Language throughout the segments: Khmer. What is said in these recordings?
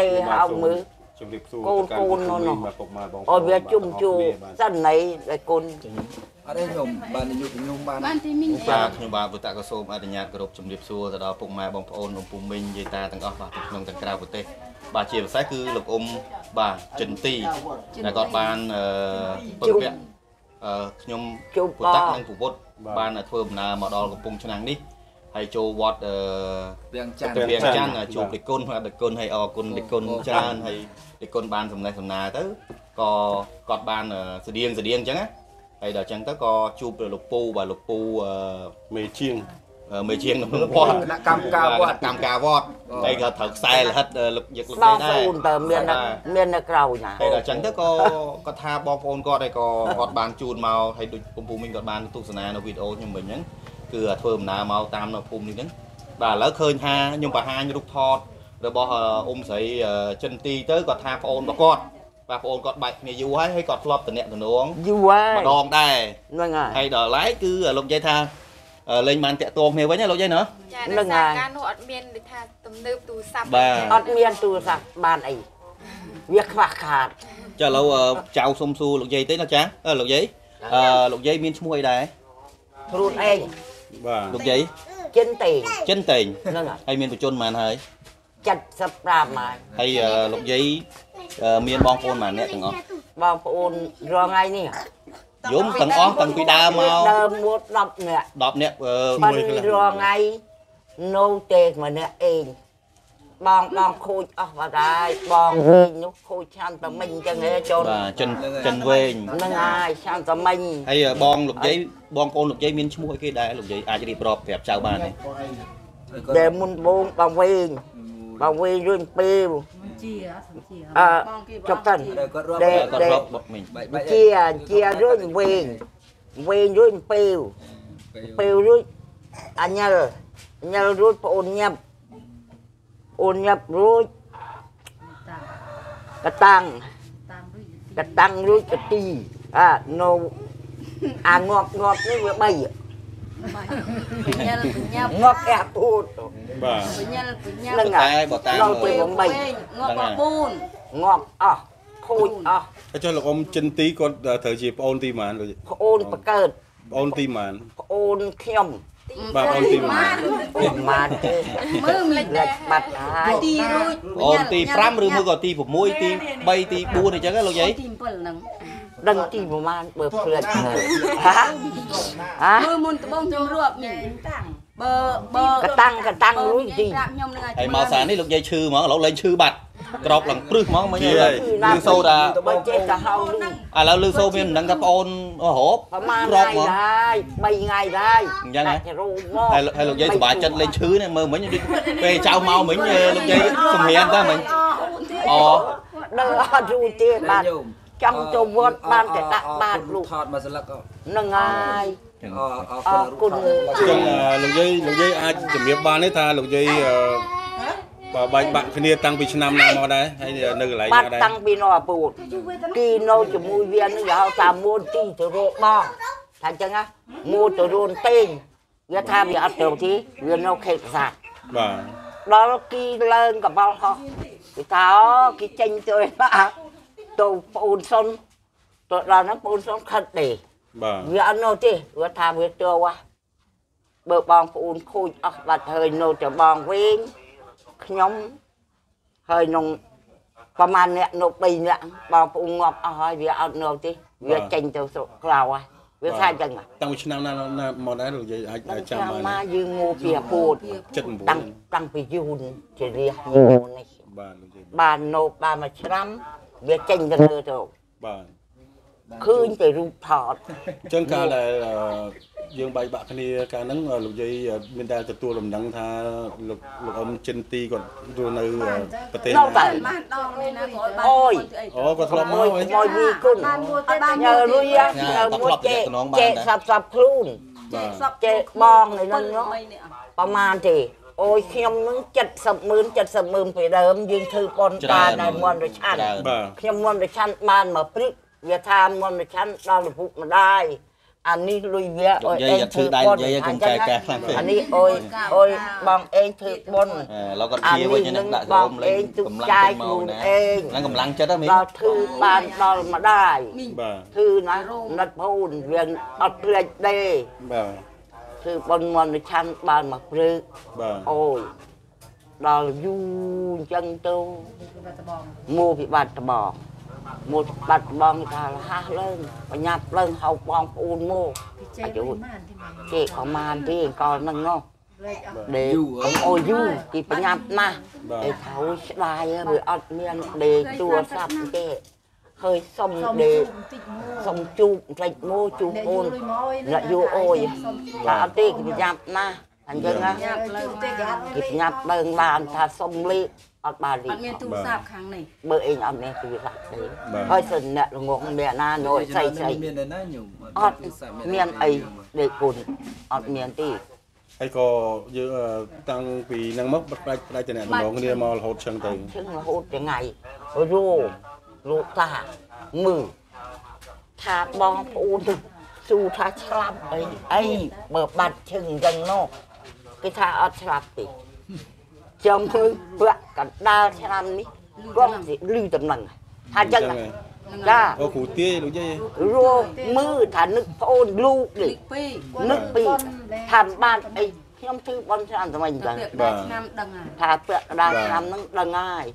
ទេហៅមើលជំរាបសួរកូនទៅកូននោះនោះបាទពុកម៉ែបងប្អអូត់នវាជុំជួបាទសិនណៃតែគុណអត់ទេខ្ញុំបាននិយាយខ្ញុំបានបានទីមីងបាទខ្ញុំបាទពុទ្ធក៏សូមអនុញ្ញាតគោរពជំរាបសួរទៅដល់ពុកម៉ែបងប្អូនលោកពុំមីងយាយតាទាំងអស់បាទទាំងក្នុងទាំងក្រៅប្រទេសបាទជាពិសេសគឺលោកអ៊ុំបាទចិនទីដែលគាត់បានអឺពឹងពាក់អឺខ្ញុំជួបពុបទ្ធនិងពុទ្ធបានធ្វើដំណើរមកដល់កំពង់ឆ្នាំងនេះ ហើយចូលវត្តអឺរៀងចាន់ទៅវៀងច័ន្ទជួបដឹកគុណបាទដឹកគុណហើយអរគុណដឹកគុណច្រើនហើយដឹកគុណបានសំណេះសំណាលទៅក៏គាត់បានអឺស្តៀងស្តៀងអញ្ចឹងណាហើយដល់អញ្ចឹងទៅក៏ជួបលោកពូបាទលោកពូអឺមេជាងអឺមេជាងនៅក្នុងវត្តគណៈកម្មការវត្តកម្មការវត្តហើយក៏ត្រូវខ្សែលហិតអឺលោកយកលោកដនេះងដែរពូនតើមាននៅមាននៅក្រៅណាហើយដល់អញ្ចឹងទៅក៏គាត់ថាបងប្អូនគាត់ហើយក៏គាត់បានជូនមកហើយដូចពំពូមីងគាត់បានទស្សនានៅវីដេអូខ្ញុំវិញហ្នឹង គឺធ្វើដំណើរមកតាមនៅភូមិនេះហ្នឹងបាទឥឡូវឃើញថាខ្ញុំបង្ហាញរូបថតរបស់អ៊ុំស្រីអឺចិនទីទៅគាត់ថាប្អូនរបស់គាត់បាទប្អូនគាត់បាច់គ្នាយូរហើយហើយគាត់ធ្លាប់តំណែងតំណងយូរហើយម្ដងដែរហ្នឹងហើយហើយដល់ឡែកគឺលោកយាយថាអឺលេងបានតាក់ទងគ្នាវិញណាលោកយាយណាចានឹនៅងសារហើយការនោះអត់មានដូចថាទំនើបទូរស័ព្ទបាទអត់មានទូរស័ព្ទបានអីវាខ្វះខាតចាឥឡូវអឺចៅសុំសួរលោកយាយទេណាចាអឺលោកយាយអឺលោកយាយមានឈ្មោះអីដែរខ្លួនឯង បាទលោកយាយចិនទេចិនតេងហ្នឹងហើយហើយមានបច្ចុប្បន្នប៉ុន្មានហើយ75ហើយហើយអឺលោកយាយអឺមានបងប្អូនប៉ុន្មានអ្នកទាំងអស់បងប្អូនរងថ្ងៃនេះយំទាំងអស់តាំងពីដើមមកដើមមួយ10នាក់10នាក់អឺប៉ិនរងថ្ងៃនៅទេម្នាក់ឯង បងបងខូចអស់បាត់ហើយបងវិញនោះខូចឆាន់តែមិញអញ្ចឹងហ៎ចូលបាទចិនចិនវែងហ្នឹងហើយឆាន់តែមិញហើយអឺបងលោកយាយបងប្អូនលោកយាយមានឈ្មោះអីគេដែរលោកយាយអាចរៀបរាប់ប្រាប់ចៅបានទេដែលមុនបងបងវិញបងវិញរឿនពេលជាសំជាអឺបងគេចុះទៅដែលគាត់រាប់ដែលគាត់រាប់បត់មិញបែកបែកជាជារឿនវិញវិញរឿនពេលពេលរឿនអញលអញលរួចប្អូនញាប់ អូនញាប់រួចតាកតាំងតាមរួចកតាំងរួចកទីអានៅអាងាប់ងាប់នេះវា3បញ្ញាលបញ្ញាបងាប់អះពូតបាទបញ្ញាលបញ្ញាហ្នឹងតែបើតាមដល់ពេលមើល8ងាប់បបូនងាប់អស់ខូចអស់ហើយចុះលោកអ៊ំចិនទីគាត់ត្រូវជាប្អូនទីប៉ុន្មានលោកប្អូនបកើតប្អូនទីប៉ុន្មានប្អូនខ្ញុំ បាទប្អូនទីប៉ុន្មានបានទេមើលមីលេចបាត់ហើយទីរួចអូនទី5ឬមួយក៏ទី6ទី3ទី4អញ្ចឹងណាលោកយាយទី7ហ្នឹងដឹងទីប្រមាណបើភ្លេចហើយហាហាមើលមុនដបងខ្ញុំរាប់មីបើបើកតាំងកតាំងរួចទីប្រាប់ខ្ញុំនឹងហើយមកសារនេះលោកយាយឈឺហ្មងឥឡូវលែងឈឺបាត់ ក្រោកឡើងព្រឹសហ្មងមិញជឿហើយហើយលឺសូរថាបើចេះទៅហៅលុងឥឡូវលឺសូរមានមិនដឹងថាប្អូនរហូបប្រមាណក្រោកថ្ងៃហ្មងហើយ3ថ្ងៃហើយអញ្ចឹងហ៎ដាច់រូបមកហើយលោកហើយលោកយាយសុបាយចិត្តលេងឈឺនេះមើលមិញដូចពេលចៅមកមិញលោកយាយសម្រៀនតែមិញអូដើរអត់យូរទេបាទញោមចង់ទៅវត្តបានតែដាក់បាតលោកថតមកស្លឹកអហ្នឹងហើយអរគុណរូបថតអញ្ចឹងអឺលោកយាយលោកយាយអាចជំរាបបានទេថាលោកយាយអឺ បើបែកបាក់គ្នាតាំងពីឆ្នាំណាមកដែរហើយនៅកន្លែងបាត់ណាដែរតាំងពីនៅអាពូតទីនៅជាមួយវានឹងគេហៅថាមួនទីទៅរកបងថាអញ្ចឹងណាមួនទៅរួនតេងវាថាវាអត់ទៅទីវានៅខេត្តប្រាសាទបាទដល់គីឡើងកបល់ហោះគេថាអូគេចេញទៅឯណាទៅប្អូនសុនទៅដល់ហ្នឹងប្អូនសុនខិតទេបាទវាអត់នៅទេវាថាវាទៅវ៉ាបើបងប្អូនខូចអស់បាត់ហើយនៅតែបងវិញ ខ្ញុំហើយក្នុងប្រហែលអ្នកនៅ3អ្នកបងប្អូនងាប់អស់ហើយវាអត់នៅទេវាចេញទៅស្រុកក្រៅហើយវាថាអញ្ចឹងហ៎តាំងពីឆ្នាំណាណាមកដែរលោកយាយអាចដល់ចាំចាំបានមកយើងងូពីពូត79តាំងតាំងពីយូនជារះយូននេះបាទលោកយាយបាននៅបានមួយឆ្នាំវាចេញទៅលើទៅបាទ ឃើញតែរូបថតអញ្ចឹងកាលដែលអឺយើងបែកបាក់គ្នាកាលហ្នឹងលោកយាយមានតែទទួលដំណឹងថាលោកលោកអ៊ំចិនទីគាត់រស់នៅប្រទេសនៅតែណាបានដងនេះណាគាត់បានអូយអូគាត់ធ្លាប់មកមួយហ៎មួយវីគុណបានមួយទេបានញើរួយញើមួយចេចេសាប់សាប់ខ្លួនបាទចេបងនៅនឹងនោះប្រមាណទេអូយខ្ញុំនឹង70ម៉ឺន70ម៉ឺនពីដើមយើងធ្វើប៉ុនតាដែលមន់រឆាន់បាទខ្ញុំមន់រឆាន់បានមកព្រឹក វាថាមន់រឆាន់ដល់ឪពុកម្ដាយអានេះលុយវាអុយយាយអេងយ៉ាធ្វើដៃយាយឲ្យកុំចែកកាសខ្លាំងពេកអានេះអុយអុយបងអេងធ្វើបុណ្យអឺលោកគាត់ជាវិញហ្នឹងដាក់រោមលេងកម្លាំងទៅមកណាឡើងកម្លាំងចិត្តហ៎មីដល់ធ្វើបានដល់ម្ដាយបាទធ្វើណាណិតពូនវាអត់ភ្លេចទេបាទធ្វើបុណ្យមន្តឆាន់បានមកព្រឹកបាទអូយដល់យូរអញ្ចឹងទៅមួពិបត្តិត្បង មួពិបត្តិត្បងគេថាលះឡើងបញ្ញាប់ឡើងហៅបងប្អូនមកអាយុគេក៏បានទេកលហ្នឹងណោះដេកអូយូរគេបញ្ញាប់ណាស់បាទឯថាអូយស្ដាយវាអត់មានដេកទួស្រាប់ទេហើយសុំដេកសុំជូបបន្តិចមកជូបអូនអ្នកយូអូយថាអត់ទេគេបញ្ញាប់ណាស់អញ្ចឹងណាញ៉ាំលើទេគេអត់គេញ៉ាប់បើងបានថាសុំលេខ អត់បានលេអខត់មានទូរស័ព្ទខាងនេះបើអេងអត់មានទូរស័ព្ទទេបាទហើយសិនអ្នកល្ងងមានណាណយស្អីស្អីមាននៅណាញោមអត់មានអីដេកគុណអត់មានទេហើយក៏យើងអឺតាំងពីហ្នឹងមកផ្ដាច់ផ្ដាច់តំណងគ្នាមករហូតចឹងទៅជឹងរហូតថ្ងៃរោមលោកតាមើលថាបងប្អូនទៅស៊ូថាឆ្លាប់អីអីបើបាត់ជឹងអញ្ចឹងនោះគេថាអត់ឆ្លាប់ទេ ចាំមើលប្រាក់កណ្ដាលឆ្នាំនេះគាត់សិលឺតំណឹងថាអញ្ចឹងណាចាអូគ្រូទាយលោកយាយរួមមើលថានឹកប្អូនលូកនេះពីពីនឹកពីថាបានអីខ្ញុំធ្វើបន់ឆ្នាំថ្មីអញ្ចឹងបាទឆ្នាំដឹងហើយថាពាក់កណ្ដាលឆ្នាំហ្នឹងដឹងហើយ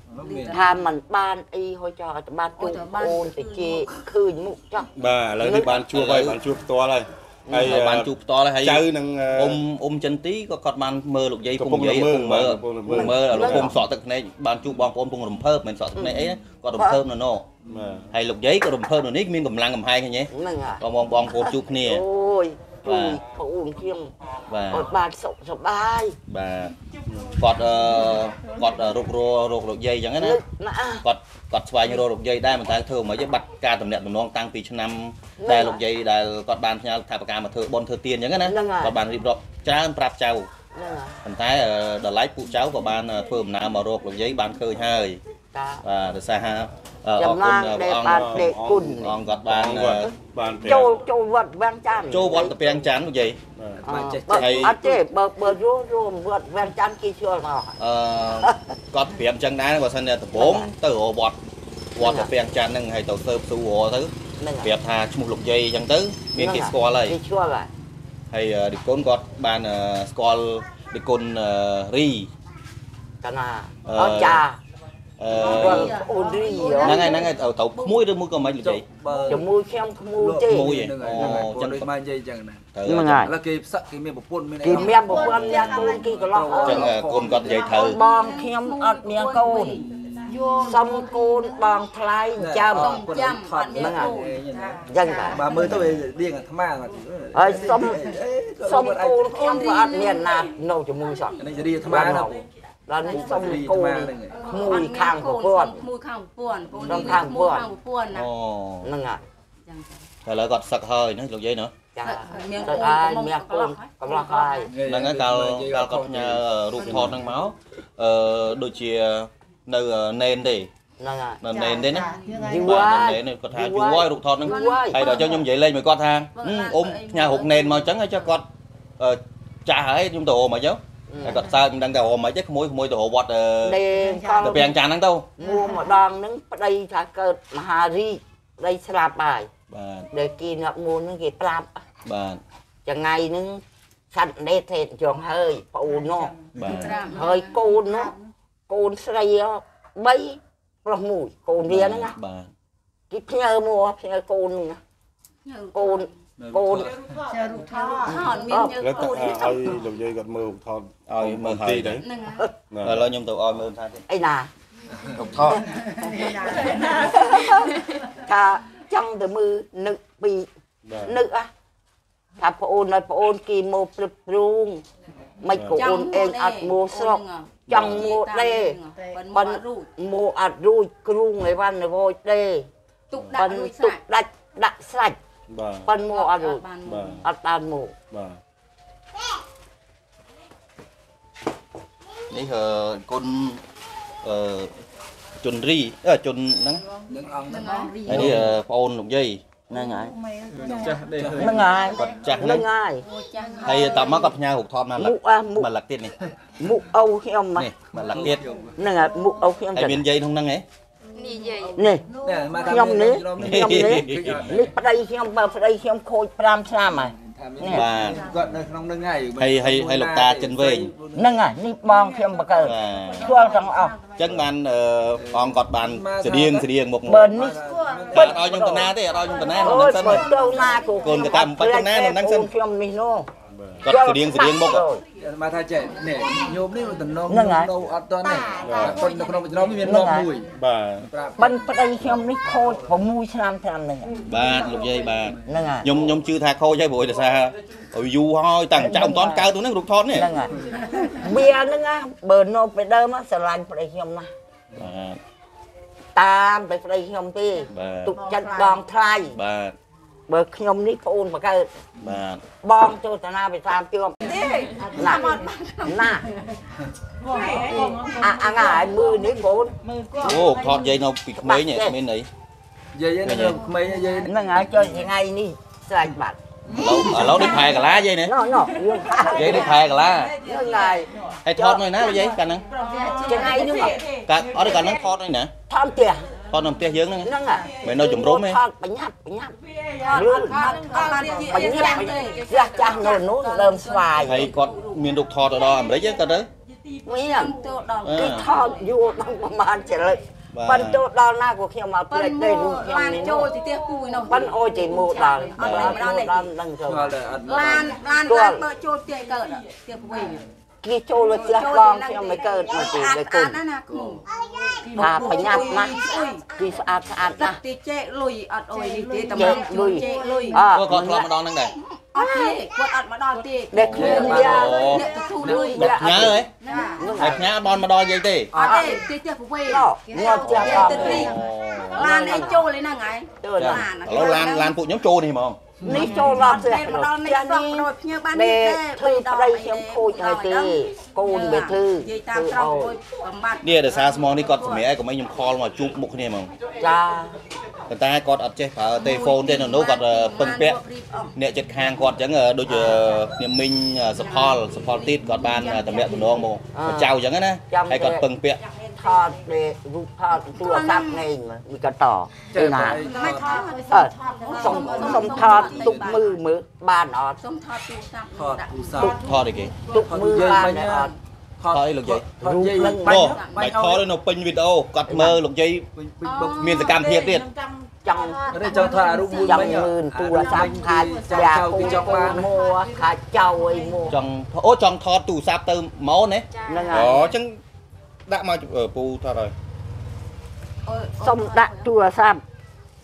ថាมันបានអីហូចចោលឲ្យតែបានជួបអូនទៅជាឃើញមុខចោះបាទឥឡូវនេះបានជួបហើយបានជួបផ្ទាល់ហើយ ហើយហើយបានជួបផ្ទាល់ហើយចៅនឹងអឺអ៊ំអ៊ំចិនទីក៏គាត់បានមើលលោកយាយកំពុំពុងយាយមើលពុំមើលកំពុងមើលពុំមើលលោកពុំសក់ទឹកភ្នែកបានជួបបងប្អូនពុំរំភើបមិនសក់ទឹកភ្នែកអីណាគាត់រំភើបនៅនោះបាទហើយលោកយាយក៏រំភើបនៅនេះមានកម្លាំងកំហែងហ្នឹងហ៎ហ្នឹងហើយក៏បងបងប្អូនជួបគ្នាអូយ ជួយប្អូនខ្ញុំបាទឲ្យបានសុខសប្បាយបាទគាត់អឺគាត់រកររកលោកយាយអញ្ចឹងណានឹកណាគាត់គាត់ស្វែងរកលោកយាយដែរមិនតែធ្វើមិនទេបាត់ការតំណាក់តំណងតាំងពីឆ្នាំដែលលោកយាយដែលគាត់បានផ្ញើថាប្រការមកធ្វើបុណ្យធ្វើទានអញ្ចឹងណាគាត់បានរៀបរាប់ច្រើនប្រាប់ចៅហ្នឹងហើយប៉ុន្តែអឺដល់ឡែកពួកចៅក៏បានអឺធ្វើដំណើរមករកលោកយាយបានឃើញហើយតាបាទដោយសារថាអឺអរ ចំគុណាណងព្រះដែលអង្គបានដេកគុណព្រះអង្គគាត់បានគាត់អឺបានប្រាប់ចូលចូលវត្តវាំងចាន់ចូលវត្តតាពាំងច័ន្ទលោកយាយបាទបានចេះបើចេះអត់ទេបើបើរួមរួមវត្តវាំងចាន់គេជួលមកអឺគាត់ប្រាប់អញ្ចឹងដែរបើសិនតែដំបងទៅរកវត្តវត្តតាពាំងច័ន្ទហ្នឹងហើយទៅសើបស៊ូរទៅហ្នឹងប្រាប់ថាឈ្មោះលោកយាយអញ្ចឹងទៅមានគេស្គាល់ហើយគេជួលហើយហើយអឺឌីគុណគាត់បានអឺស្គាល់ឌីគុណអឺរីកណាអឺអត់ចា អឺគាត់អូនរីហ្នឹងហើយហ្នឹងហើយទៅទៅក្មួយឬមួយក៏មិនលោកយាយបើជាមួយខ្ញុំក្មួយទេក្មួយឯងហ្នឹងហើយអូហ្នឹងហើយចឹចឹងងដូចម៉ែនិយាយចឹងណាទៅហ្នឹងហើយឥឡូវគេផ្សឹកគេមានប្រពន្ធមានអីគេមានប្រព័ន្ធអ្នកកូនគេកន្លោះអើចឹងយអឺគុណគាត់និយាយត្រូវបងខ្ញុំអត់មានកូនសុំកូនបងថ្លៃចាំចាំអត់មានគូចឹងតែបើមើលទៅវារៀងអាត្មាមកហើយសុំសុំកូនខ្ញុំក៏អត់មានណានៅជាមួយសោះនេះរៀងអាត្មាណា ដល់នេះសុំកូនក្មួយខាងប្រព័ន្ធមួយខាងប្រព័ន្ធដល់ខាងប្រព័ន្ធខាងប្រព័ន្ធណាអូហ្នឹងហើយចឹងទៅតែឥឡូវគាត់សឹកហើយណាលោកយាយណាចាមានទៅកូនហើយក៏មានកូនកំឡោះហើយហ្នឹងហើយកាលកាលគាត់ផ្ញើរូបថតហ្នឹងមកអឺដូចជានៅណេនទេហ្នឹងហើយនៅណេនទេណាយូរបាទហើយនៅណេនគាត់ថាយូយូររហើយហើយរូបថតហ្នឹងយូរហើយហើយដល់ចុះខ្ញុំនិយាយលេងមួយគាត់ថាអ៊ឹមអ៊ំផ្ញើរូបណេនមកអញ្ចឹងហើយចុះគាត់អឺចាស់ហើយខ្ញុំទៅរកមកចុះហើ យគាត់សើចមិនដឹងទៅរកមកទេក្មួយក្មួយទៅរកវត្តអឺដេកកទៅពាំងចានហ្នឹងទៅមួម្ដងហ្នឹងប្តីថាកើតមហារីកប្តីស្លាប់ហើយបាទដែលគេងាប់មួនហ្នឹងគេប្រាប់បាទចងៃហ្នឹងសัตว์ដេតទេចងហើយប្អូននោះបាទត្រាំហើយកូននោះកូនស្រី3ប្រុសមួយកូនវាហ្នឹងណាបាទគេផ្ញើមកផ្ញើកូនហ្នឹងណាកូន កូនជារូបថតថតមានយើងកូនឲ្យលោកយាយគាត់មើលថតឲ្យមើលទីហ្នឹងឥឡូវខ្ញុំទៅឲ្យមើលថាទៀតអីណារូបថតថាចង់ទៅមើលនឹកពីនឹកអាថាប្អូនឲ្យប្អូនគេមកព្រឹបព្រូងមិនក៏អូនអេងអត់មកស្រុកចង់មកទេប៉ុនមកអត់រួចគ្រូងឯវ៉ាន់វោចទេទុកដាក់រួចសាច់ទុកដាច់ដាក់ស្រាច់ បាទប៉ុនមកអត់រួចបានបាទអត់បានមកបាទ នេះអឺគុណអឺជុនរីអឺជុនហ្នឹងនឹងអង្គនឹងហ្នឹងអងរីហើយនេះអឺប្អូនលោកយាយហ្នឹងហើយចាស់ដេកហ្នឹងហើយគាត់ចាស់ហ្ហ្នឹងហ្នឹងហើយហើយតមកគាត់ផ្ញើរូបថតមកលឹមុកខអាមុខមកលឹកទៀតនេះមុខអូខ្ញុំមកនេះមកលឹកទៀតហ្នឹងហើយមុខអូខ្ញុំហើយចឹងមានយាយក្នុងហ្នឹងហ៎ និយាយនេះនេះមកខ្ញុំនេះខ្ញុំខ្ញុំនេះនេះប្តីខ្ញុំបើប្តីខ្ញុំខូច5ឆ្នាំហើយបាទគាត់នៅក្នុងនឹងហើយហើយហើយហើយលោកតាចិនវែងហ្នឹងហើយនេះបងខ្ញុំបកើបាទស្គាល់ទាំងអស់អញ្ចឹងបានអឺបងគាត់បានស្តៀងស្តៀងមុខបើនេះបាទអត់ឲ្យខ្ញុំតាណាទេអត់ឲ្យខ្ញុំតាណាក្នុងអូហ្នឹងយសិនបើទៅណាគូកូនកតាបំបត្តិទៅណានៅហ្នឹងសិនខ្ញុំនេះនោះ គាត់ស្តៀងស្តៀងមុខមកថាចេះនេះញោមនេះតំណងហ្នឹងហើយនៅអត់តនេះប៉ុន្តែនៅក្នុងចំណោមមាននំមួយបាទប្រាប់បិណ្ឌប្តីខ្ញុំនេះខូច6ឆ្នាំឆ្នាំហ្នឹងបាទលោកយាយបាទហ្នឹងហើយខ្ញុំខ្ញុំជឿថាខូចហើយព្រោះដោយសារឲ្យយូរហើយតាំងចៅមិនតាន់កើតទៅហ្នឹងរូបថតនេះហ្នឹងហើយវាហ្នឹងណាបើនៅពេលដើមស្រឡាញ់ប្តីខ្ញុំណាបាទតាមទៅប្តីខ្ញុំទេបាទទុកចិត្តបងថ្លៃបាទ បើខ្ញុំនេះប្អូនបកើតបាទបងចូលតាណាไปតាមជួបណាណាអាអាងាយមើលនេះបងអូថតយាយនៅពីក្មេងនេះមានអីយាយនៅក្មេងយាយហ្នឹងហើយចុះថ្ងៃនេះស្រេចបាត់ឥឡូវឥឡូវដូចផែកាឡាយាយនេះណោះណោះយើងយាយដូចផែកាឡាហ្នឹងហើយហើយថតនៅណាលោកយាយកាលហ្នឹងថ្ងៃនេះកាលអត់ទេកាលហ្នឹងថតនៅណាថំផ្ទះ ថតនៅផ្ទះយើងហ្នឹងហ្នឹងហើយមិននៅជំរុំទេថតបញ្ញាប់បញ្ញាប់រឿងបញ្ញាប់ចាស់ចាស់នៅនោះដើមស្វាយហើយគាត់មានរូបថតទៅដល់អាមេរិកហ្នឹងគាត់ទៅមានទៅដល់អឺគេថតយូរដល់ប្រហែលចរិតបាទប៉ុន្តែដល់ណាក៏ខ្ញុំមកប៉ិផ្លេនចមទេូរូបខ្ញុំឡាននេះចូលទីផ្ទះគូឯនោះប៉ុនអូយចេញមកដល់អត់ដល់ម្ដងនេះដល់ដឹងទៅស្គាល់តែអត់ឡានឡានឡានបើចូលផ្ទះកើតផ្ទះវិញ គេចូលលើផ្ទះបងខ្ញុំមិនកើតមកទេលើគុណណាណាគ្រូថាបញ្ញាប់ណាស់គេស្អាតស្អាតកាណាត់ស់ទីចេកលុយអត់អុយនេះទេតែចេមកកលុយចេកលុយអគាត់គាត់ធ្លាប់មកដល់ហ្នឹងដែរអត់ទេគាត់អត់មកដល់ទេដែលខ្លួនយ៉ាអ្នកទទួលលុយផ្ញើហ៎ណាហើយផ្ញើបនមកដល់យាយទេអត់ទេទីផ្ទះពវេងាប់ចាស់បងទៅទីឡានឯងចូលឯហ្នឹងហើយទៅចាណាឥឡូវឡានឡានពួកខ្ញុំចូលនេះហ្មង នេះចូលដល់ផ្ទះតែមកដល់នេះផ្ទះស្រុកនេះដោយភ្ញើបានដេនេះទេធ្វើប្តីខ្ញុំខូចហើយទេកូនវាធ្វើនិយាយតាមត្រង់អុយបំបត្តិនេះដោយសារស្មងនេះគាត់សម្រាប់ឲ្យកុំឲ្យខ្ញុំខលមកជួបមុខគ្នាហ្មងចាប៉ុន្តែគាត់អត់ចេះប្រើទេហ្វូនទេនៅនោះគាត់ពឹងពាក់អ្នកចិត្តខាងគាត់អញ្ចឹងដូចខ្ញុំមីងសផលសផលទៀតគាត់បានតម្លាក់តំណងមកចៅអញ្ចឹងណាហើយគាត់ពឹងពាក់ថតទេរូបថតទូរស័ព្ទនេះវាក៏តទៅណាមិនថតអើសុំសុំថតទុកមើលមើលបានអត់សុំថតទូរស័ព្ទថតឧស្សាហ៍ថតអីគេទុកមើលបានអត់ថតយាយបាញ់អូបាច់ថតនៅពេញវីដេអូគាត់មើលលោកយាយមានសកម្មភាពទៀតចង់នេះចង់ថតអារូបមួយចង់វិញមើលទូរស័ព្ទខាច់ចង់យ៉ាចៅគូគេចង់កូបាននមួខាច់ចៅអីមួចង់អូចង់ថតទូរស័ព្ទទៅម៉ូនណាហ្នឹងហើអូយអញ្ចឹងដាក់មកពូថតហើយសុំដាក់ទូរស័ព្ទ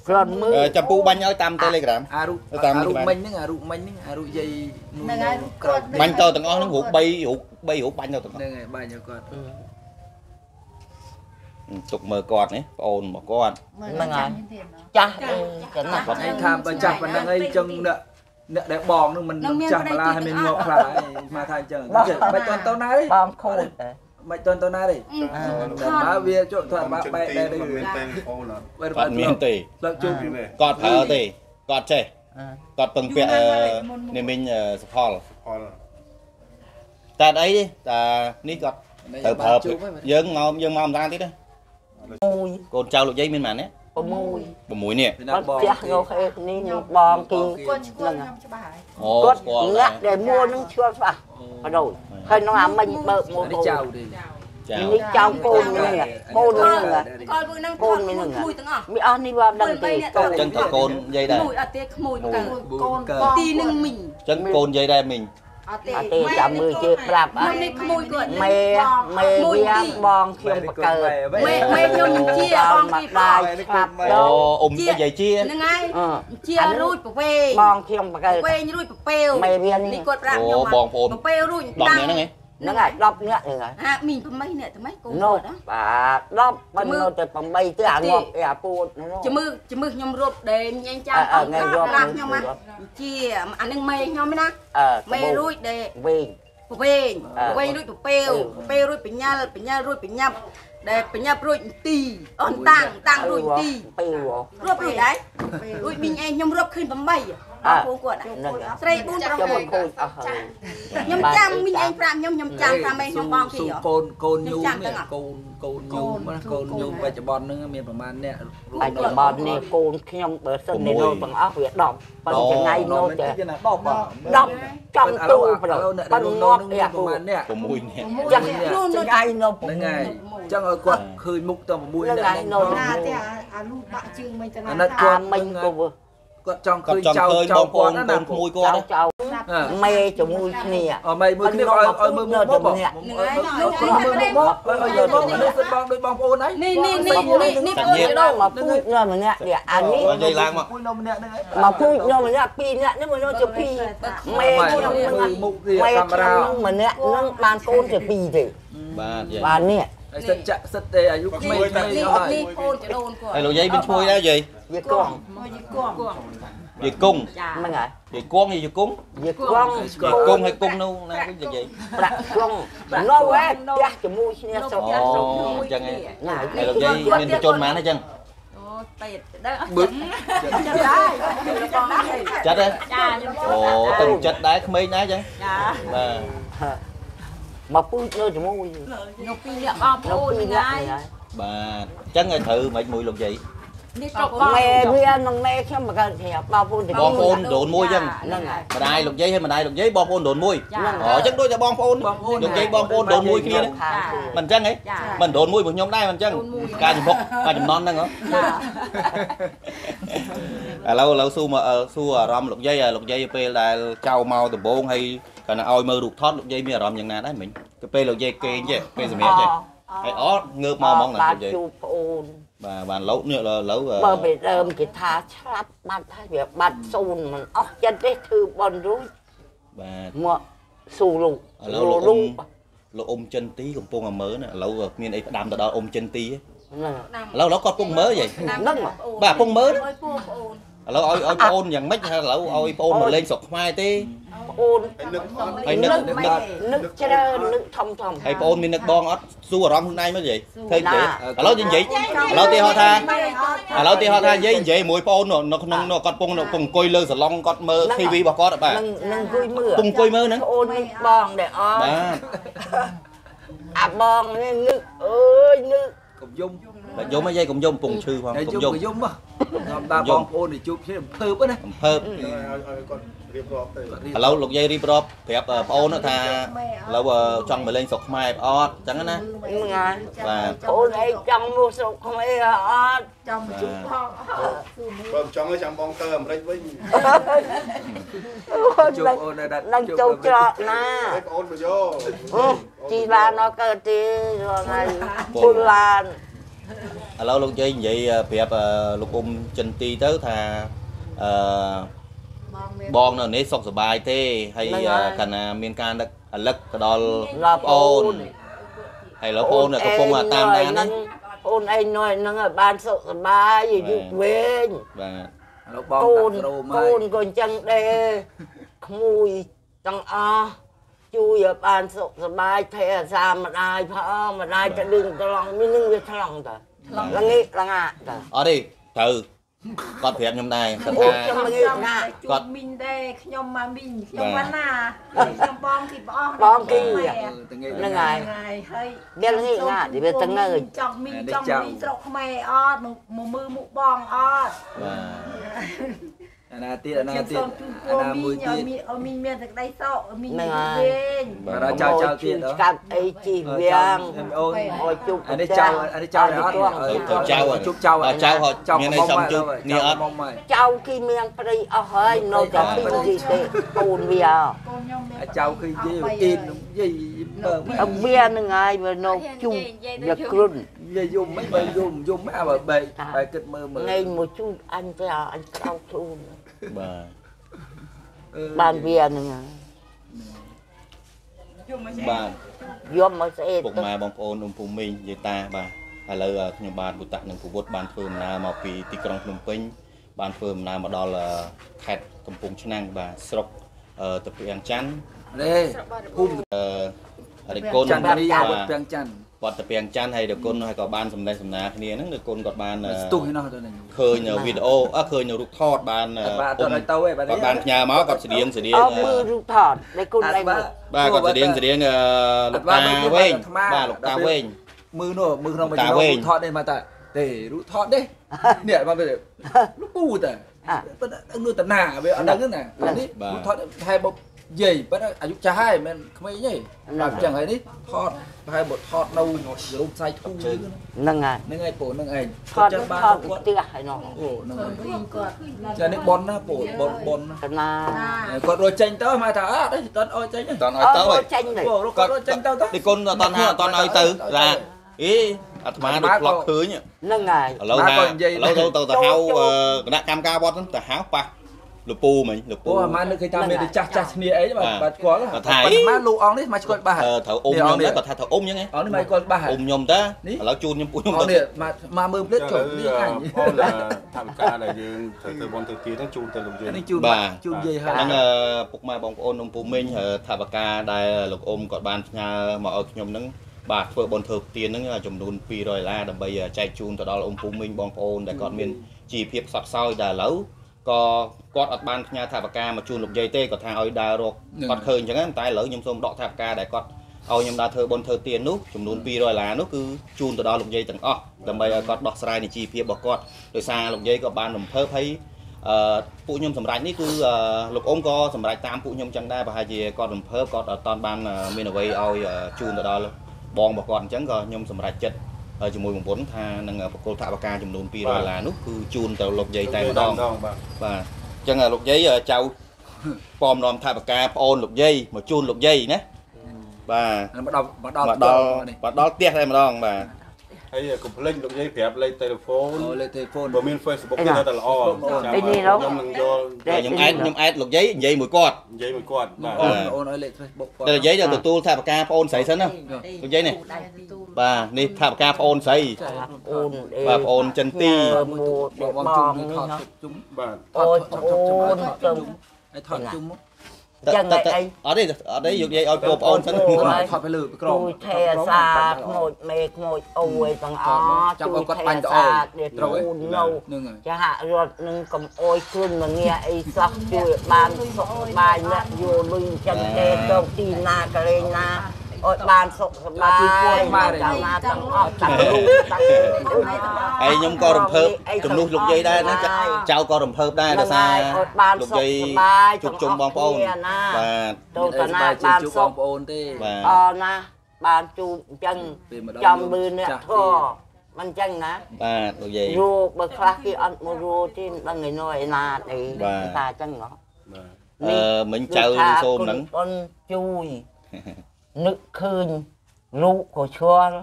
គ្រាន់មើលចាំពូបាញ់ឲ្យតាម Telegram អារូបទៅតាមអានេះរូបបានមិញហ្នឹងអារូបមិញហ្នឹងអារូបយាយហ្នឹងហើយក្រោយបាញ់ទៅទាំងអស់ហ្នឹងរូប3រូប3រូបបាញ់ទៅទាំងអស់ហ្នឹងហើយបាញ់ឲ្យគាត់ទុកមើលគាត់នេះប្អូនរបស់គាត់ហ្នឹងហើយចាស់អីចឹងណាគាត់ឯងថាបើចាស់ប៉ុណ្្នឹងអីចឹងអ្នកអ្នកដែលបងហ្នឹងមិនចាស់ម្លាហើយមានងក់ខ្លាហើយមកថាអញ្ចឹងមិនតន់ទៅណាទេបងខូចទេ មិនតន់ទៅណាទេតែបើវាចុះថតបាក់បែកដែរទៅមានតែអូនអត់បើគាត់មានទេលើកជុំគាត់ប្រើទេគាត់ចេះគាត់ពឹងពាក់នាមីងសផលផលតែអត់អីទេតែនេះគាត់ត្រូវប្រើយើងមកយើងមកអំដាទៀតណាមួយកូនចៅលោកយាយមានប៉ុន្មាននេះ 6 6នេះគាត់ផ្ទះនៅខេនេះនេះបងគីគាត់ឈ្មោះខ្ញុំច្បាស់ហើយអូគាត់ស្គាល់អ្នកដែលមួនឹងឈ្មោះស្បាស់បដូរហើយនៅអាមិញបើកម៉ូនេះតូចៅទេចានេះចៅកូននេះកូននេះគាត់មួយនឹងថតមួយមួយទាំងអស់មីអស់នេះវាដឹងទេកូនអញ្ចឹងក៏កូនយាយដែរមួយអត់ទេក្មួយកើកូនកើទីនឹងមីងអញ្ចឹងកូនយាយដែរមីង អត់ទេអត់ទេចាំមើលជើប្រាប់អខ្ញុំត់នេះក្មួយគាត់មេមេវាបងខ្ញុំបកើមេមេខ្ញុំនឹងជាបងទីបដាងយស្លាប់អូដល់អ៊ំទៅយាយជាហ្នឹងហើយអឺជារួចប្រវេងបងខ្ញុំបកើប្រវេងរួចប្រពេវមេវានេះនេះគាត់ប្រាប់អូខ្ញុំបងប្អូនប្រពេវរួច10នាក់ហ្នឹងឯង ហ្នឹងហើយ10នាក់ហ្នឹងហើយអាមីងប្រម៉េះនេះថ្មីកូននោះគាត់ណាបាទ10មិននៅតែ8ទេអាងាប់ឯអាពូតនោះជំមើជំមើខ្ញុំរੂបដេញញ៉ែងចាំអើថ្ងៃរੂបប្រាប់ខ្ញុំណាជាអានឹងមេខ្ញុំណាអឺមេរួចដេវិញប្រវេងប្រវេងរួចប្រពេវប្រពេវរួចបញ្ញាល់បញ្ញាល់រួចបញ្ញាប់ដែលបញ្ញាប់រួចទីអូនតាំងតាំងរួចទីពីវរួបរួចដែររួចមីងឯងខ្ញុំរួបឃើញ8 បងប្អូនគាត់ស្រី4ប្រុសចាំមក1ខូចអស់ហើយខ្ញុំចាំមីងឯងប្រាប់ខ្ញុំខ្ញុំចាំថាម៉េចខ្ញុំបងគេស៊ូហ៎កូនកូនញូចាំមទាំងអត់កូនកូនញូមណាកូនញូមបច្ចុប្បន្នហ្នឹងមានប្រហែលអ្នកបច្ចុប្បន្ននេះកូនខ្ញុំបើសិននេះនោះទាំងអស់វា10ប៉ុន្តែថ្ងៃនោះតែគេណា10បាទ10ចំទូប្រឥឡូវអ្នកប៉ុដែលន្នោះតែនោះងាប់ប្រហែលអ្នក6នាក់ចឹងថ្ងៃនោះហ្នឹងហើយអញ្ចឹងឲ្យគាត់ឃើញមុខត6ហ្នឹងអ្នកហើយនោះណាទេអាអាលូបាក់ជើងមិនទៅណាអាណិតអាមិញក៏ គាត់ចង់គាត់ឃើញចង់ចៅឃើញចៅបងប្អូនគាត់កូណានក្មួយចៅគាត់ចៅមេជាមួយគ្នាអមេមួយគ្នាឲ្យឲ្យមើលមុខមកមើលមុខមកឲ្យយកមកនេះគឺបងដូចបងប្អូនហើយនេះនេះនេះនេះនេះអូនដល់មកពូជនៅម្នាក់នេះអានេះនិយាយឡើងមកពុយនៅម្នាក់ហ្នឹងហើយមកពូជនៅម្នាក់ពីរនាក់នេះមកទៅពីរមេខ្ញុំនឹងមុខវាមេកាខ្ញុំមេរ៉ានឹងម្នាក់នឹងបានកូនទៅពីរទេបាទយាយបាទនេះហើយសិតចាក់សិតទេអាយុក្មេងៗនេះហើយនេះកូនចដូនគាត់ហើយលោកយាយមានឈ្មោះដែរយាយ វាកងមកយីគួងយាយគង់ចាហ្នឹងហើយយាយគង់យាយគង់វាកងយាយគង់ហើយគង់នៅណាវិញយាយប្រាក់កងនៅឯផ្ទះជាមួយគ្នាសុខអូសុខអញ្ចឹងឯងណាហើយលោកយាយមានបញ្ជនប៉ុន្មានអញ្ចឹងអូពេតដល់អត់បឹកដែរខ្ញុំបងដែរចិត្តទេចាខ្ញុំអូទៅចិត្តដែរក្មេងដែរអញ្ចឹងចាបាទមកពូជនៅជាមួយខ្ញុំពីរអ្នកបងប្នៅអូនពីរនេះនាក់ហើយនេះហើយបាទអញ្ចឹងឲ្យត្រូវមិនមួយលោកយាយ នេះស្រុកបងមេវានឹងមេខ្ញុំមកកើតគ្នាបងប្អូនទាំងបងប្អូនដូនមួយអញ្ចឹងហ្នឹងហើយម្ដាយលោកយាយហើយម្ដាយលោកយាយបងប្អូនដូនមួយចាអូអញ្ចឹងដូចតែបងប្អូនបងប្អូនលោកយាយបងប្អូនដូនមួយគ្នាហ្នឹងខាងគឺមិនអញ្ចឹងហ៎ចាមិនដូនមួយរបស់ខ្ញុំដែរមិនអញ្ចឹងការចំហុកការចំនួនហ្នឹងហ៎ចាឥឡូវឥឡូវសួរមកអឺសួរអារម្មណ៍លោកយាយលោកយាយពេលដែលចៅមកដំបងហើយគាត់ឲ្យមើលរូបថតលោកយាយមានអារម្មណ៍យ៉ាងណាដែរមិញទៅពេលលោកយាយគេងចេះពេលសម្រាប់ចេះហើយអត់ងើបមកហ្មងណាបាលោត់កយាយជួបប្អូន បាទបានឡូវនេះឥឡូវបើពីដើមគេថាឆ្លាប់បាត់ហើយវាបាត់សូនមិនអស់ចិត្តទេធ្វើបនរួចបាទមកស៊ូលោកឥឡូវលោកអ៊ំលោកអ៊ំចិនទីកំពុងតែមើលណាឥឡូវមានអីផ្ដាំទៅដល់អ៊ំចិនទីហ្នឹងឥឡូវឥឡូវគាត់កំពុងមើលយាយហ្នឹងបាទកំពុងមើលអើយពូប្អូនឥឡូវឲ្យឲ្យប្អូនយ៉ាងម៉េចហើយឥឡូវឲ្យប្អូនមកលេងស្រុកខ្មែរទេ ប្អូនហើយនឹកនឹកនឹកច្រើននឹកធំធំហើយប្អូនមាននឹកបងអត់សួរអារម្មណ៍ខ្លួនឯងមកយាយឃើញទេណាឥឡូវនិយាយឥឡូវទីហោថាឥឡូវទីហោថាយាយនិយាយមួយប្អូននៅក្នុងនោះគាត់ពងពងអង្គុយលើសាឡុងគាត់មើល TV របស់គាត់បាទនឹងនឹងអង្គុយមើលពងអង្គុយមើលហ្នឹងប្អូននឹកបងដែរអត់បាទអាបងនេះនឹកអើយនឹកកុំយំ បាទយំហ៎យាយកុំយំពងឈឺផងហើយកុំយំយំក៏យំមកខ្ញុំតាបងប្អូនទៅជួបគ្នាភើបណាអំភើបគាត់រៀបរាប់ទៅឥឡូវលោកយាយរៀបរាប់ប្រាប់ប្អូនថាឥឡូវចង់មកលេងស្រុកខ្មែរអត់អញ្ចឹងណាហ្នឹងហើយបាទប្អូនឯងចង់មកស្រុកខ្មែរអត់ចំជួបផងអត់ស៊ូមើលបើមិនចង់ឲ្យចាំបងទៅអាមេរិកវិញជួបអូននៅដាច់នឹងចូលច្រកណាឲ្យបងអូនមកយកអឺជីឡានអត់កើតទេរងហើយពុលឡាន ឥឡូវលោកយាយនិយាយប្រាប់លោកអ៊ំចិនទីទៅថាអឺបងមានបងនៅនេះសុខសប្បាយទេហើយកាលណាមានការនឹកអាលឹកទៅដល់ដល់ប្អូនហើយលោកប្អូនកំពុងតាមដានហ្នឹងអូនឯង nói ហ្នឹងឲ្យបានសុខសប្បាយយូរវែងបាទលោកបងកូនដាក់ក្រូមកកូនក៏អញ្ចឹងដែរក្មួយទាំងអស់ ជួយឲ្យបានសុខសប្បាយថែអាសាម្ដាយផងម្ដាយទៅដឹងត្រង់មាននឹងវាថ្លង់តើល្ងាកល្ងាតើអត់ទេត្រូវគាត់ប្រាប់ខ្ញុំដែរគាត់អូថាខ្ញុំល្ងាកណាជួបមីងដែរខ្ញុំមកមីងខ្ញុំមកណាខ្ញុំបងទីប្អស់បងគីទៅងាយហ្នឹងហើយហើយហើយវាល្ងាកណាទីវាទៅងើយចង់មីងចង់មីងស្រុកខ្មែរអត់មកមើលមុខបងអត់បាទ អាណាទៀតអាណាខ្ញុំទៀតសូមជូនពអារណាមីមួយងទៀតឲ្យមីងឲ្យមីងមានតែក្តីសុខឲ្យមីងហ្នឹងមានហើយវិញបាទចៅចៅទៀតហ៎ស្កាត់អីជីវាងអូនឲ្យជប់អានេះចៅអានេះចៅដែរអត់ទៅចៅជប់ចៅចៅហត់មានអីសំជុំនេះអត់មកមកចៅគីមានព្រៃអស់ហើយនៅតែពីជីទេកូនវាកូនខ្ញុំមានចៅគឺយីអ៊ីនយីមើលអវានឹងហើយវានៅជុំវាគ្រុនយីយំមិនបើយំយំអាបើបែកបែកគិតមើលមើលថ្ងៃមកជូតអញទៅអញក្រោកខ្លួន បាទបានវានឹងហើយបាទយំមកស្អេតពុកម៉ែបងប្អូនអ៊ំពូមីងយាយតាបាទឥឡូវខ្ញុំបាទពុតៈនិងពវុទ្ធបានធ្វើដំណើរមកពីទីក្រុងភ្នំពេញ បានធ្វើដំណើរមកដល់ខេត្តកំពង់ឆ្នាំងបាទស្រុកតាពាំងច័ន្ទនេះភូមិអឺរិទ្ធកូនច័ន្ទបាទរីអាវុធពាំងច័ន្ទ វត្តពាំងច័ន្ទហើយដគុណហើយក៏បានសម្ដែងសម្ដាគ្នាហ្នឹងដគុណគាត់បានអឺស្ទុះឯណោះទៅនេះឃើញវីដេអូអើឃើញរូបថតបានអឺបាទអត់ឲ្យទៅឯងបាទគាត់បានផ្ញើមកគាត់ស្តៀងស្តៀងអអឺមើលរូបថតដែលគុណឯងមើលបាទគាត់ស្តៀងស្តៀងអឺលោកតាវែងបាទលោកតាវែងមើលនោះមើលក្នុងតាវែងថតនេះមកតាទេរូបថតទេនេះមកទៅលោកពូតាប៉ុន្តែនោះតាណាវាអត់ដឹងណានេះរូបថតថែបុក យាយប៉ុន្តែអាយុចាស់ហើយមិនក្មេងទេបាទអញ្ចឹងហើយនេះថតថែបុកថតនៅរូបផ្សាយធូរហ្នឹងហើយហ្នឹងឯងពូហ្នឹងឯងថតថតផ្ទះហើយនោះអូហ្នឹងហើយវិញគាត់ចានេះប៉ុនណាពូប៉ុនប៉ុនកណាគាត់រត់ចេញទៅមកថាអត់ទេតន់អោយចេញតន់ឲ្យទៅអហើយើចេញទៅពូគាត់រត់ចេញទៅទៅដគុណអត់តន់ថាអត់តន់ឲ្យទៅបាទអេអាត្មាដូចផ្លក់ឃើញហ្នឹងហើយឥឡូវថាឥឡូវទៅទៅទៅហៅអឺគណៈកម្មការវត្តហ្នឹងទៅហៅប៉ះ លពូមិញលពូពូអាម៉ាននឹកឃើញថាមានតែចាស់ចាស់គ្នាអីបាទបាទបាទគាត់គាត់ថាប៉ុន្តែម៉ាលោកអង្គនេះមកគាត់បាសអឺត្រូវអ៊ំខ្ញុំដែរគាត់ថាត្រូវអ៊ំអញ្ចឹងឯងអង្គនេះមកគាត់បាសអ៊ំខ្ញុំតានេះឥឡូវជូនខ្ញុំពូខ្ញុំអង្គទៅនេះមកមកមើលភ្លេចចុះនេះអញបងថាវិការដែលយើងត្រូវទៅបនទៅទីហ្នឹងជូនទៅលោកយាយនេះជូនបាទជូនយាយហើហ្នឹងយអឺពុកម៉ែបងប្អូននំពូមីងអឺថាបការដែលលោកអ៊ំគាត់បានផ្ញើមកឲ្យខ្ញុំហ្នឹងបាទធ្វើបនធ្វើទានហ្នឹងចំនួន200ដុល្លារដើម្បីចែកជូនទៅដល់អ៊ំពូមីងបងប្អូនដែលគាត់មានជីវភាពខ្សត់ខ្សោយដែលឥឡូវ ក៏គាត់អត់បានផ្ញើថាបការមកជូនលោកយាយទេគាត់ថាឲ្យដើររកគាត់ឃើញអញ្ចឹងតែឥឡូវខ្ញុំសូមដកថាបការដែលគាត់ឲ្យខ្ញុំដើរធ្វើបនធ្វើទាននោះចំនួន200ដុល្លារនោះគឺជូនទៅដល់លោកយាយទាំងអស់ដើម្បីឲ្យគាត់ដោះស្រាយនៃជីវភាពរបស់គាត់ដោយសារលោកយាយក៏បានរំភើបហើយអឺពួកខ្ញុំសម្រាប់នេះគឺអឺលោកអ៊ំក៏សម្រាប់តាមពួកខ្ញុំចឹងដែរប្រហែលជាគាត់រំភើបគាត់អត់តាន់បានអឺមានអ្វីឲ្យអឺជូនទៅដល់បងរបស់គាត់អញ្ចឹងក៏ខ្ញុំសម្រាប់ចិត្តអឺ ជាមួយបងប្អូនថានឹងបកគលថវិកាចំនួន200ដុល្លារនោះគឺជូនទៅលោកយាយតែម្ដងបាទបាទអញ្ចឹងលោកយាយអឺចៅប៉មនាំថវិកាប្អូនលោកយាយមកជូនលោកយាយណាបាទមកដល់មកដល់មកដល់មកដល់ផ្ទះតែម្ដងបាទ ហើយកុំភ្លេចលោកយាយប្រាប់លេខទូរស័ព្ទអូលេខទូរស័ព្ទបើមាន Facebook ទៀតតែល្អខ្ញុំនឹងយកខ្ញុំអែតខ្ញុំអែតលោកយាយនិយាយមួយគាត់និយាយមួយគាត់បាទអូនអូនឲ្យលេខ Facebook តែលោកយាយទៅទទួលថវិកាប្អូនស្រីសិនណាលោកយាយនេះបាទនេះថវិកាប្អូនស្រីអូនអេបាទប្អូនចិនទីមួដបងបជុំងនេះនេះថតណាជុំបាទអូយអូនទៅឲ្យថតជុំមក ចឹងឯងអីអត់ទេអត់ទេយកយាយឲ្យប្អូនសិនអូអូនយថតទៅលើក្រគួមយថែសាខ្មោចមេខ្មោចអូយទាំងអស់ចាំជួយឲ្យគាត់ថែបាញ់ទៅអូសាយនេះត្រូវអូឯងននៅហ្នឹងហើយចាហរត់នឹងកំអយគ្រុនមងាអីសោះជួយបានសុខសប្បាយអ្នកយកលុយចឹងទេទៅទីណាកលេងណា អត់បានសុខសប្បាយចាំណាទាំងអស់ទាំងលោកទាំងហើយខ្ញុំក៏រំភើបជំនួសលោកយាយដែរណាចៅចៅក៏រំភើបដែរដោយសារអត់បានលោកសុខយាយសប្បាយជួបជុំបងប្អូនបាទទៅទៅកណាណាបានបានជួបសុបងខប្អូនទេបាទអណាបានជួបអញ្ចឹងពេលមកដល់ចំមើលអ្នកចាស់ធរមិនអញ្ចឹងណាបាទលោកយាយយូបើខ្លះគេអត់មករួទេមិនដឹងឯណោឯណាទេបាទថាអញ្ចឹងហ៎បាទអឺមិញចៅសូមហ្នឹងគុណជួយ នឹកឃើញลูกក៏ឆ្ងល់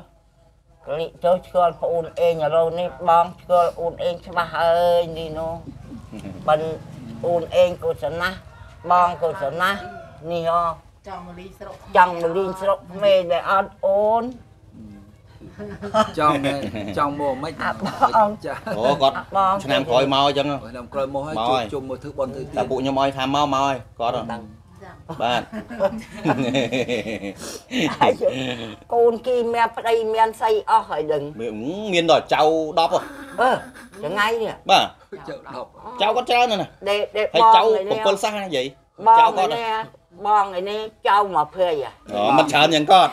ក្លិចូលឆ្ងល់ប្អូនអេងឥឡូវនេះបងឆ្ងល់អូនអេងច្បាស់ហើយនេះនោះបិណ្ឌអូនអេងក៏សណាស់បងក៏សណាស់នេះហ៎ចង់មកលីស្រុកចង់មកលេងស្រុកក្មេងដែលអត់អូនចង់ចង់មកមិនអាបងចាអូគាត់បងឆ្នាំក្រោយមកអញ្ចឹងខ្ញុំក្រោយមកឲ្យមកជួហើបយជុំមកធ្វើបន់ធ្វើទៀតែនពួកខ្ញុំឲ្យថាមកមកហើយគាត់ហ៎ដឹង បាទហើយកូនគីមានប្តីមានស្អីអស់ហើយដឹងមានមានដល់ចៅ10ហ៎អឺចងៃនេះបាទចៅ10ចៅគាត់ច្រើនណាស់ណាដេដេហើយបងចៅឯនេះ7សាសណាយាយបងចៅឯគាត់នេះបងឯនេះចៅមកភ័យអាអូមិនច្រើនយ៉ាងគាត់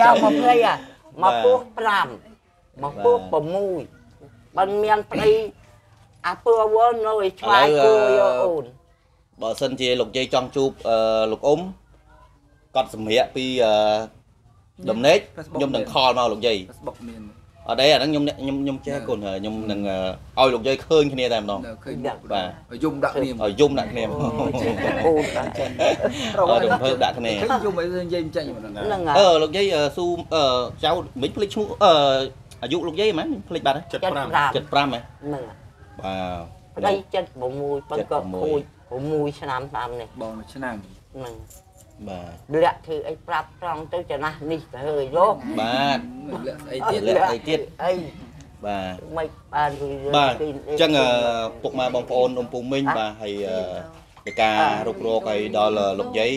ចៅមកភ័យអាបាមកទពោះ5មកពោះ6បើមានប្តីអាពើវល់នៅឯឆ្វាយគួរយកអូន បើសិនជាលោកយាយចង់ជួបអឺលោកអ៊ំគាត់សម្ភារពីអឺដំណេកខ្ញុំនឹងខលមកលោកយាយ Facebook មានអត់ទេអាហ្នឹងខ្ញុំខ្ញុំខ្ញុំចេះកូនខ្ញុំនឹងអឺឲ្យលោកយាយឃើញគ្នាតែម្ដងនៅឃើញបាទយំដាក់នាមឲ្យយំដាក់គ្នាអូនតាឲ្យរំភើបដាក់គ្នាឃើញយំឲ្យនិយាយមិនចាញ់ហ្នឹងហ្នឹងអឺហើយលោកយាយអឺស៊ូអឺចៅមិនភ្លេចឈ្មោះអឺអាយុលោកយាយហ្មងភ្លេចបាត់ហើយ75 75 75ហ៎ហ្នឹងបាទប្តី76បើក៏ខូច 6ឆ្នាំតាមនេះបងឆ្នាំហ្នឹងបាទលាក់ធ្វើអីប្រាប់ត្រង់ទៅចំណាស់នេះទៅហើយលោកបាទលាក់ស្អីទៀតលាក់អីទៀតអីបាទមិនបានរួយរើបាទអញ្ចឹងអឺពុកម៉ែបងប្អូនអ៊ំពូមីងបាទហើយអឺនៃការរុករកឲ្យដល់លោកយាយ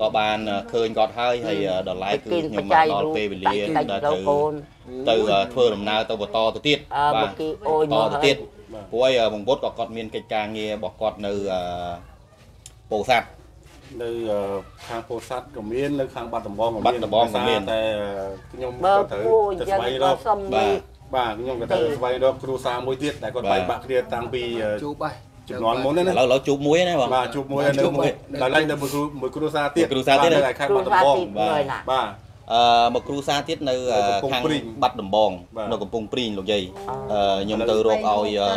ក៏បានឃើញគាត់ហើយហើយដល់ឡែកគឺខ្ញុំមកដល់ពេលវេលាតាច់ដែលទៅត្រូវកូនទៅធ្វើដំណើរទៅបន្តទៅទៀតអើបាបើទគេអូយតមកទៅទៀត ព្រោះឲ្យបងពុតក៏គាត់មានកិច្ចការងាររបស់គាត់នៅអឺពោធិ៍សាត់នៅអឺខាងពោធិ៍សាត់ក៏មាននៅខាងបាត់ដំបងក៏មានបាត់ដំបងក៏មានតែខ្ញុំបើក៏ត្រូវគួរទៅយើងស្វែងរក៏កសុំបាទនេះបាទខ្ញុំក៏ត្រូវស្វែងរកគ្រូសាមួយទៀតដែលគាត់បាទបែកបាក់គ្នាតាំងពីអឺជួបហើយជំនាន់មុនហ្នឹងឥណាឡូវឥឡូវជួបមួយណាបងបាទជួបមួយបាទនៅជួបមួយមួយដល់ឡើងទៅមួយគ្រូមួយគ្រូសាទៀតមួយគ្រូសាទៀតបាទនៅខាងគ្រូបាត់ដំសាបងទីមួយណាបាទ អឺមកគ្រូសាទៀតនៅអឺនៅកំពង់ខាងព្រីងបាត់ដំបងបាទនៅកំពង់ព្រីងលោកយាយអូអឺខ្ញុំទៅរកឲ្យអឺ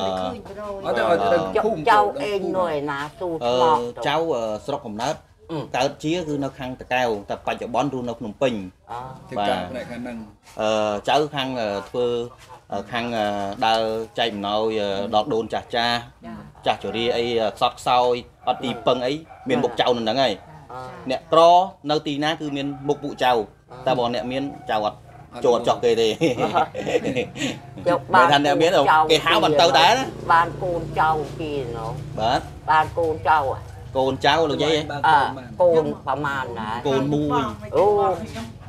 អត់ទៅឲ្យទៅចុកភូមិចៅអេងនោះឯណាស៊ូអឺឆ្លងចៅអឺស្រុកកំណើតអឺកើតជាគឺនៅខាងតកែវតែបច្ចុប្បន្នរស់នៅភ្នំពេញអើធ្វើការផ្នែកខាងហ្នឹងអឺចៅខាងអឺធ្វើអឺខាងអឺដើរចែកអំណោយអឺដល់ដូនចាស់ចាស់ចាស់ជរាអីអឺខ្សត់ខ្សោយអត់ទីពឹងអីមានមុខចៅនៅហ្នឹងហើយអើអ្នកក្រនៅទីណាគឺមានមុខពួកចៅ តែបើអ្នកមានចៅអត់ចូលអត់ចោះគេទេចុកមិនថាអ្នកមានគេហៅបានទៅដែរណាបានកូនចៅគេនោះបាទបានកូនចៅហ៎កូនចៅលោកយាយបាទអើកូនបានកូនប្រមាណណាកូនមួយអូ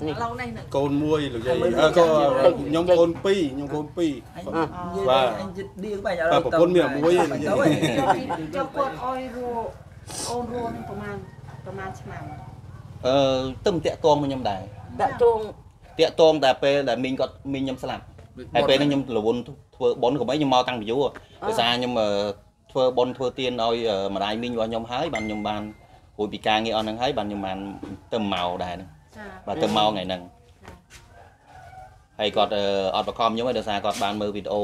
នេះកូនមួយលោកយាយអឺក៏ខ្ញុំកូនពីរខ្ញុំកូនពីរបាទអញចិត្តឌីបាញ់បាទប្រពន្ធមានមួយឯងទៅនិយាយហើយចុះគាត់អោយរੂអូនរੂនឹងប្រហែលប្រហែលឆ្នាំអឺទឹមតាក់តងមកខ្ញុំដែរ ដាក់ជួងតាក់តងតែពេលដែលមីងគាត់មីងខ្ញុំស្លាប់ហើយពេលហ្នឹងខ្ញុំរវល់ធ្វើប៉ុនកុំអីខ្ញុំមកតាំងពីយូរដោយសារខ្ញុំអឺធ្វើប៉ុនធ្វើទៀនឲ្យអឺម្ដាយមីងរបស់ខ្ញុំហើយបានខ្ញុំបានរួចពីការងារអស់ហ្នឹងហើយបានខ្ញុំបានទៅមកដែរហ្នឹងចាបាទទៅមកថ្ងៃហ្នឹងហើយគាត់អឺអត់បខំខ្ញុំទេដោយសារគាត់បានមើលវីដេអូ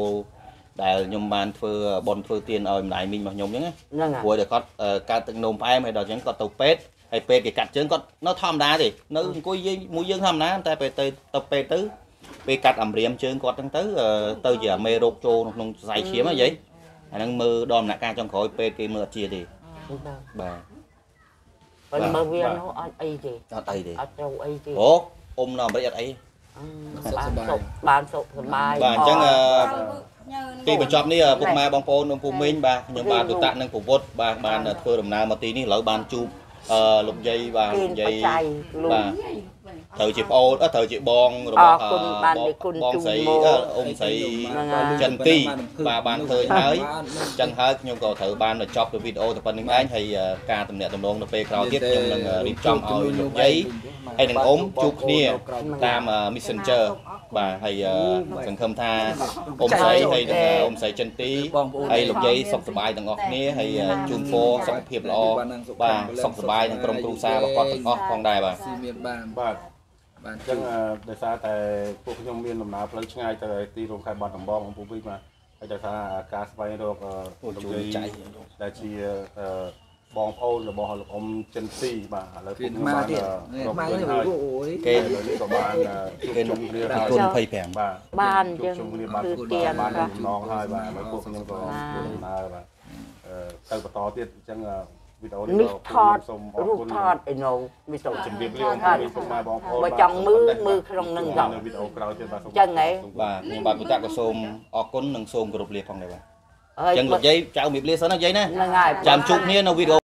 ដែលខ្ញុំបានធ្វើប៉ុនធ្វើទៀនឲ្យម្ដាយមីងរបស់ខ្ញុំអញ្ចឹងណាហ្នឹងហ่ะព្រោះតែគាត់អឺកើតទឹកនោមផ្អែមហើយដល់អញ្ចឹងគាត់ទៅពេទ្យ ហើយពេទ្យគេកាត់ជើងគាត់នៅធម្មតាទេនៅអង្គុយយើងមួយយើងធម្មតាតែពេលទៅទៅពេទ្យទៅពេលកាត់អំរៀមជើងគាត់ហ្នឹងទៅអឺទៅជាមេរោគចូលក្នុងសរសៃឈាមហ្នឹងយាយអាហ្នឹងមើលដល់ដំណាក់កាលចុងក្រោយពេទ្យគេមើលអត់ជាទេបាទបើមើលវានោះអត់អីទេអត់អីទេអត់ត្រូវអីទេអូអ៊ំនៅអាមេរិកអត់អីបានសុខបានសុខសប្បាយបាទអញ្ចឹងអឺទីទីបញ្ចប់នេះឪពុកម៉ែបងប្អូននៅភូមិមីងបាទខ្ញុំបាទទុតៈនិងពពុទ្ធបាទបានធ្វើដំណើរមកទីនេះឥឡូវបានជួប អឺលោកយាយបាទ គេលោកយាបយច្ច័យលោកបាទត្រូវជាប្អូនអឺត្រូវជាបងរបស់អរគុណបានដែលគុណបងជូនស្រីមកអឺអ៊ំស្រីហ្នឹងហើយចិនទីបាទបានឃើញហើយអញ្ចឹងហើយខ្ញុំក៏ត្រូវបានបញ្ចប់ទៅវីដេអូតែប៉ុណ្្នឹងឯងហើយអឺការតំណាក់តំណងនៅពេលក្រោយទៀតខ្ញុំនឹងរៀបចំឲ្យលោកយាយហើយនឹងអ៊ំជួបគ្នាតាម Messenger បាទហើយអឺសង្ឃឹមថាអ៊ំស្រីហើយនឹងអ៊ំស្រីចិនទីបងប្អូនហើយលោកយាយសុខសប្បាយទាំងអស់គ្នាហើយជូនពរសុខភាពល្អបាទសុខសប្បាយនឹងក្រុមគ្រួសាររបស់គាត់ទាំងអស់ផងដែរបាទស៊ីមានបានបាទ បានអញ្ចឹងអឺដោយសារតែពួកខ្ញុំមានដំណើរផ្លូវឆ្ងាយទៅទីរួមខេត្តបាត់ដំបងអំពូវិញបាទហើយដោយសារការស្វែងរកអឺអូលោកជួយយាយចៃដែលជាអឺបងប្អូនរបស់លោកអ៊ំចិនទីបាទឥឡូវគេខ្ញុំមកបានទៀតអឺនេះរកមកឃើញនេះហើយអូយគេឥឡូវនេះក៏បានអឺជួបគេជុំគ្នាពីហើយគុណ25បាទបានជួចឹបងជុំគ្នាបានគឺជួបទៀនបានបាទដំណងហើយបាទហើយពួកខ្ញុំក៏បាទធ្វើដំណើរបាទអឺទៅបន្តទៀតអញ្ចឹងអឺ វីដេអូនេះនេះក៏ថតសូមអររូបគុណថតឯនោះវាទៅជំរាបលាអង្គពីពុកម៉ែបងប្អូនបើចង់មើលមើលក្នុងនឹងទៅនៅវីដេអូក្រោយទៀតបាទសូមចឹងហ៎បាទខ្ញុំបាទពុទ្ធៈក៏សូមអរគុណនិងសូមគោរពលាផងដែរបាទហើយអញ្ចឹងលោកយាយចៅមេបលាសិនណាយាយណាហ្នឹងហើយចាំជួបគ្នានៅវីដេអូ